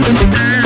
Thank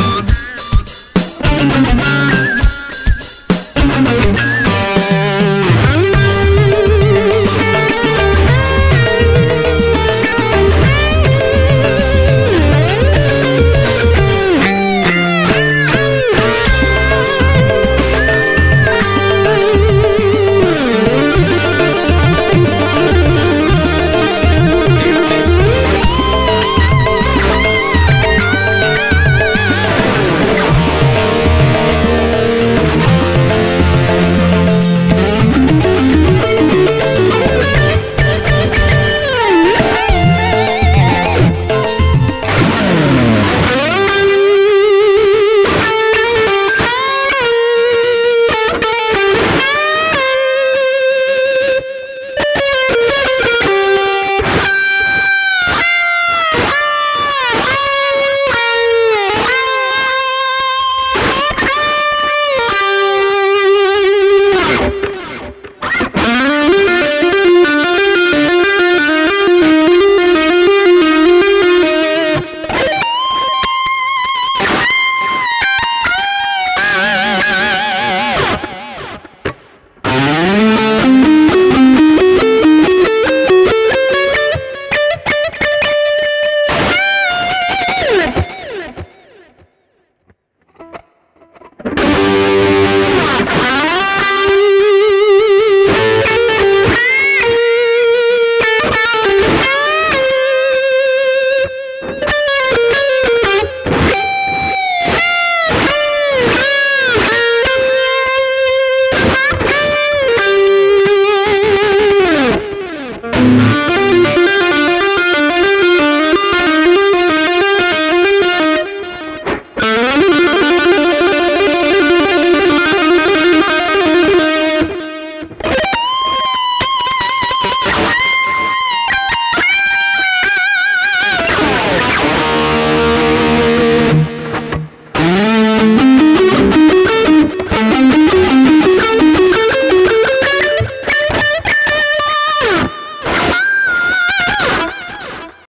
Ha!